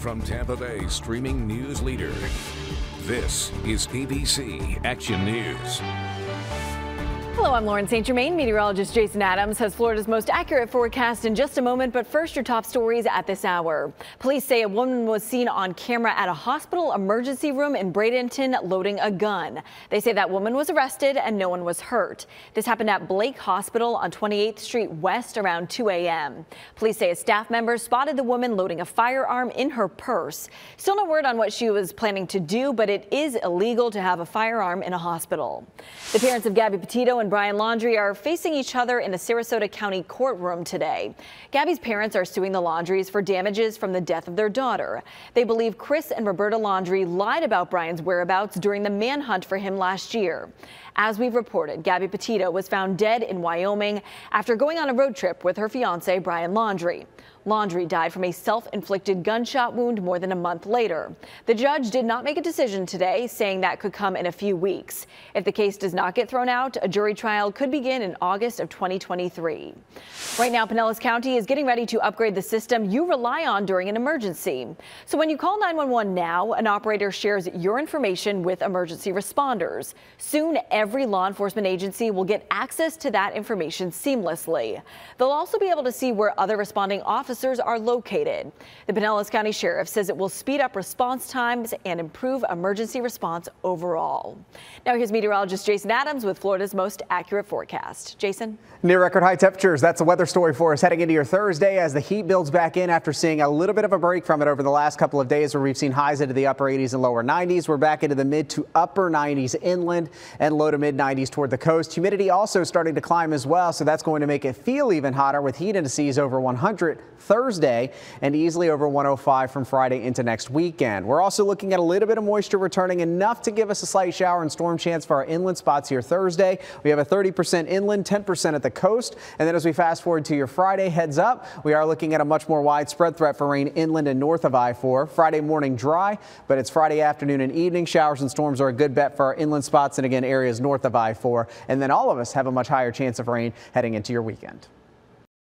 from Tampa Bay streaming news leader. This is ABC Action News. Hello, I'm Lauren St. Germain. Meteorologist Jason Adams has Florida's most accurate forecast in just a moment. But first, your top stories at this hour. Police say a woman was seen on camera at a hospital emergency room in Bradenton loading a gun. They say that woman was arrested and no one was hurt. This happened at Blake Hospital on 28th Street West around 2 a.m. Police say a staff member spotted the woman loading a firearm in her purse. Still no word on what she was planning to do, but it is illegal to have a firearm in a hospital. The parents of Gabby Petito and Brian Laundrie are facing each other in a Sarasota County courtroom today. Gabby's parents are suing the Laundries for damages from the death of their daughter. They believe Chris and Roberta Laundrie lied about Brian's whereabouts during the manhunt for him last year. As we've reported, Gabby Petito was found dead in Wyoming after going on a road trip with her fiance, Brian Laundrie. Laundrie died from a self-inflicted gunshot wound more than a month later. The judge did not make a decision today, saying that could come in a few weeks. If the case does not get thrown out, a jury trial could begin in August of 2023. Right now, Pinellas County is getting ready to upgrade the system you rely on during an emergency. So when you call 911 now, an operator shares your information with emergency responders. Soon, every law enforcement agency will get access to that information seamlessly. They'll also be able to see where other responding officers officers are located. The Pinellas County Sheriff says it will speed up response times and improve emergency response overall. Now here's meteorologist Jason Adams with Florida's most accurate forecast. Jason? Near record high temperatures. That's a weather story for us heading into your Thursday as the heat builds back in after seeing a little bit of a break from it over the last couple of days where we've seen highs into the upper 80s and lower 90s. We're back into the mid to upper 90s inland and low to mid 90s toward the coast. Humidity also starting to climb as well, so that's going to make it feel even hotter with heat indices over 100 Thursday and easily over 105 from Friday into next weekend. We're also looking at a little bit of moisture returning enough to give us a slight shower and storm chance for our inland spots here Thursday. We have a 30% inland, 10% at the coast. And then as we fast forward to your Friday, heads up, we are looking at a much more widespread threat for rain inland and north of I-4. Friday morning dry, but it's Friday afternoon and evening. Showers and storms are a good bet for our inland spots and again areas north of I-4. And then all of us have a much higher chance of rain heading into your weekend.